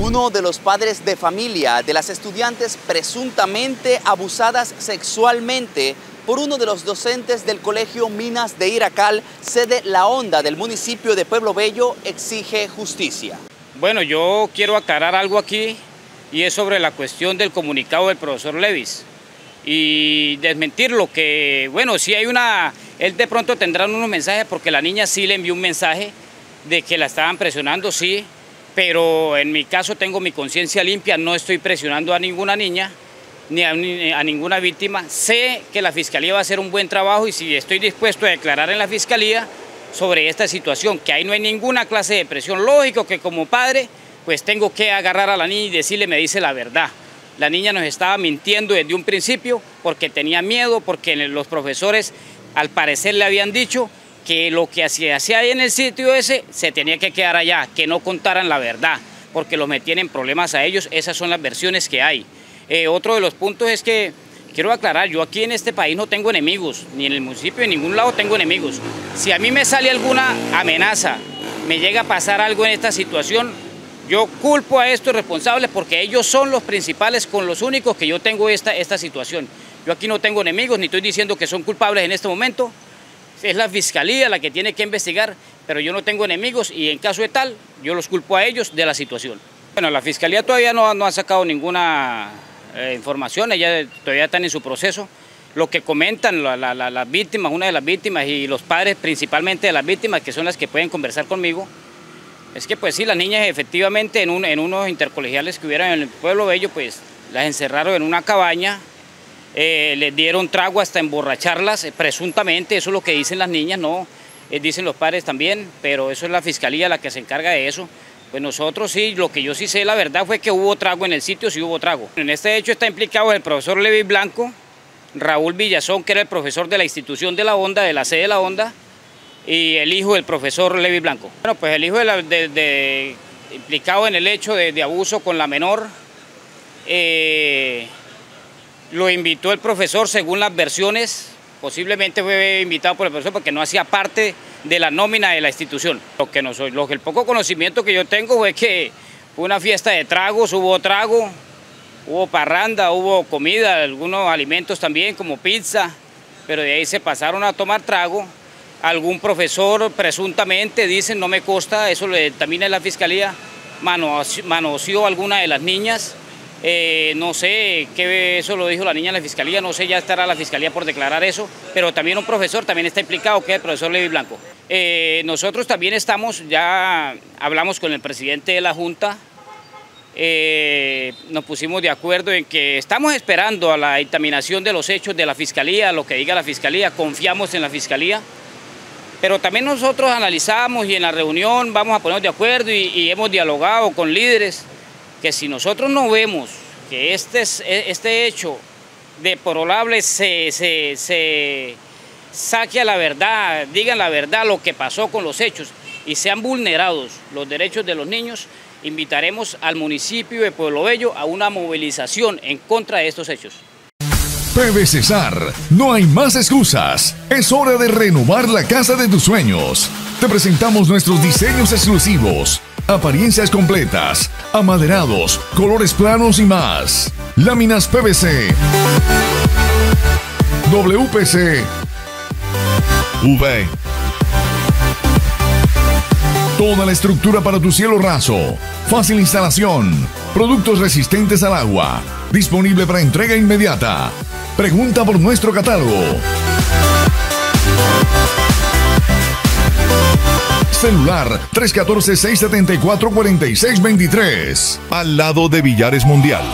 uno de los padres de familia de las estudiantes presuntamente abusadas sexualmente por uno de los docentes del Colegio Minas de Iracal, sede La Honda del municipio de Pueblo Bello, exige justicia. Bueno, yo quiero aclarar algo aquí y es sobre la cuestión del comunicado del profesor Levis y desmentir lo que, bueno, si hay una, él de pronto tendrá unos mensajes porque la niña sí le envió un mensaje de que la estaban presionando, sí, pero en mi caso tengo mi conciencia limpia, no estoy presionando a ninguna niña ni a, ninguna víctima. Sé que la Fiscalía va a hacer un buen trabajo y si estoy dispuesto a declarar en la Fiscalía sobre esta situación, que ahí no hay ninguna clase de presión. Lógico que como padre, pues tengo que agarrar a la niña y decirle, me dice la verdad. La niña nos estaba mintiendo desde un principio porque tenía miedo, porque los profesores al parecer le habían dicho que lo que hacía ahí en el sitio ese se tenía que quedar allá, que no contaran la verdad, porque los metían en problemas a ellos, esas son las versiones que hay. Eh, otro de los puntos es que, quiero aclarar, yo aquí en este país no tengo enemigos, ni en el municipio, en ningún lado tengo enemigos. Si a mí me sale alguna amenaza, me llega a pasar algo en esta situación, yo culpo a estos responsables porque ellos son los principales con los únicos que yo tengo esta, esta situación. Yo aquí no tengo enemigos, ni estoy diciendo que son culpables en este momento, es la fiscalía la que tiene que investigar, pero yo no tengo enemigos y en caso de tal, yo los culpo a ellos de la situación. Bueno, la fiscalía todavía no, ha sacado ninguna eh, información, ellas todavía están en su proceso. Lo que comentan las víctimas, una de las víctimas y los padres principalmente de las víctimas, que son las que pueden conversar conmigo, es que pues sí, las niñas efectivamente en, en unos intercolegiales que hubieran en el pueblo bello, pues las encerraron en una cabaña, eh, les dieron trago hasta emborracharlas, eh, presuntamente, eso es lo que dicen las niñas, no, eh, dicen los padres también, pero eso es la fiscalía la que se encarga de eso. Pues nosotros sí, lo que yo sí sé, la verdad fue que hubo trago en el sitio, sí hubo trago. En este hecho está implicado el profesor Levi Blanco, Raúl Villazón, que era el profesor de la institución de la Onda, de la sede de la Onda, y el hijo del profesor Levi Blanco. Bueno, pues el hijo de, implicado en el hecho de, abuso con la menor, lo invitó el profesor según las versiones, posiblemente fue invitado por el profesor porque no hacía parte de la nómina de la institución. Lo que, no soy, lo que el poco conocimiento que yo tengo fue que fue una fiesta de tragos, hubo trago, hubo parranda, hubo comida, algunos alimentos también como pizza, pero de ahí se pasaron a tomar trago. Algún profesor presuntamente, dicen, no me consta, eso también es la fiscalía, manoseó alguna de las niñas eh, no sé, qué eso lo dijo la niña en la fiscalía, no sé, ya estará la fiscalía por declarar eso, pero también un profesor también está implicado, que es el profesor Levi Blanco. Eh, nosotros también estamos, ya hablamos con el presidente de la Junta, eh, nos pusimos de acuerdo en que estamos esperando a la dictaminación de los hechos de la fiscalía, lo que diga la fiscalía, confiamos en la fiscalía, pero también nosotros analizamos y en la reunión vamos a ponernos de acuerdo y hemos dialogado con líderes que si nosotros no vemos que este, este hecho deplorable se, se, se saque a la verdad, digan la verdad lo que pasó con los hechos y sean vulnerados los derechos de los niños, invitaremos al municipio de Pueblo Bello a una movilización en contra de estos hechos. PB Cesar, no hay más excusas. Es hora de renovar la casa de tus sueños. Te presentamos nuestros diseños exclusivos apariencias completas, amaderados, colores planos y más. Láminas PVC, WPC, V. Toda la estructura para tu cielo raso. Fácil instalación. Productos resistentes al agua. Disponible para entrega inmediata. Pregunta por nuestro catálogo. Celular 314-674-4623. Al lado de Villares Mundial.